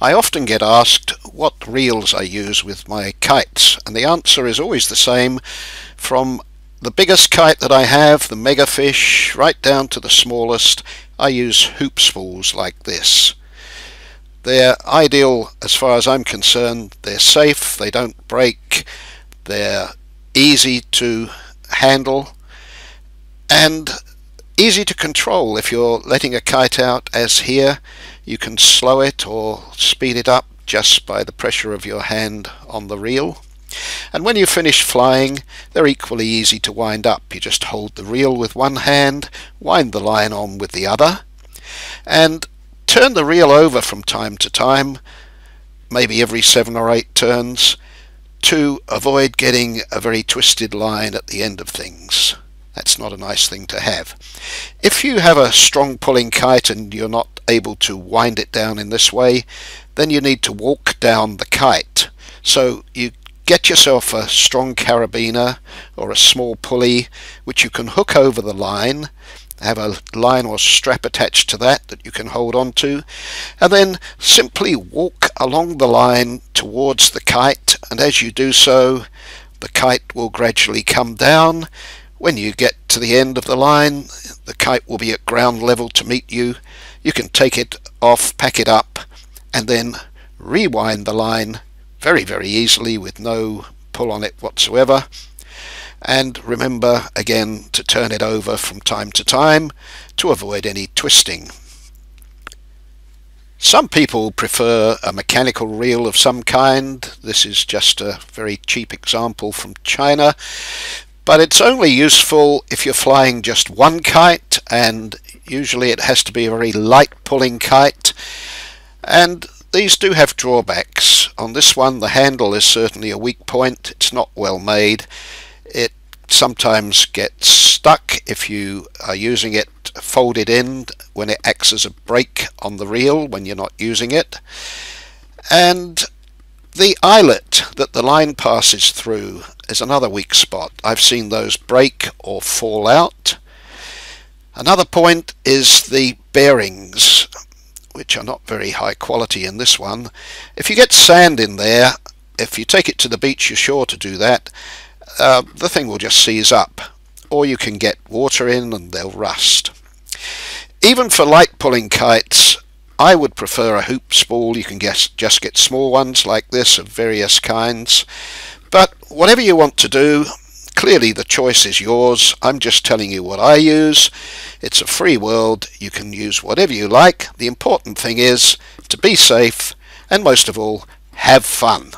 I often get asked what reels I use with my kites and the answer is always the same from the biggest kite that I have, the Megafish, right down to the smallest, I use hoop spools like this. They're ideal as far as I'm concerned. They're safe, they don't break, they're easy to handle and easy to control. If you're letting a kite out as here you can slow it or speed it up just by the pressure of your hand on the reel. And when you finish flying they're equally easy to wind up. You just hold the reel with one hand wind the line on with the other and turn the reel over from time to time maybe every seven or eight turns to avoid getting a very twisted line at the end of things that's not a nice thing to have. If you have a strong pulling kite and you're not able to wind it down in this way, then you need to walk down the kite. So you get yourself a strong carabiner or a small pulley which you can hook over the line have a line or strap attached to that that you can hold on to and then simply walk along the line towards the kite and as you do so the kite will gradually come down when you get to the end of the line, the kite will be at ground level to meet you. You can take it off, pack it up, and then rewind the line very, very easily with no pull on it whatsoever. And remember again to turn it over from time to time to avoid any twisting. Some people prefer a mechanical reel of some kind. This is just a very cheap example from China but it's only useful if you're flying just one kite and usually it has to be a very light pulling kite. And these do have drawbacks. On this one the handle is certainly a weak point. It's not well made. It sometimes gets stuck if you are using it folded in when it acts as a brake on the reel when you're not using it. And the eyelet that the line passes through is another weak spot. I've seen those break or fall out. Another point is the bearings, which are not very high quality in this one. If you get sand in there, if you take it to the beach, you're sure to do that, uh, the thing will just seize up. Or you can get water in and they'll rust. Even for light pulling kites, I would prefer a hoop spool. You can guess, just get small ones like this of various kinds. But whatever you want to do, clearly the choice is yours. I'm just telling you what I use. It's a free world. You can use whatever you like. The important thing is to be safe and most of all, have fun.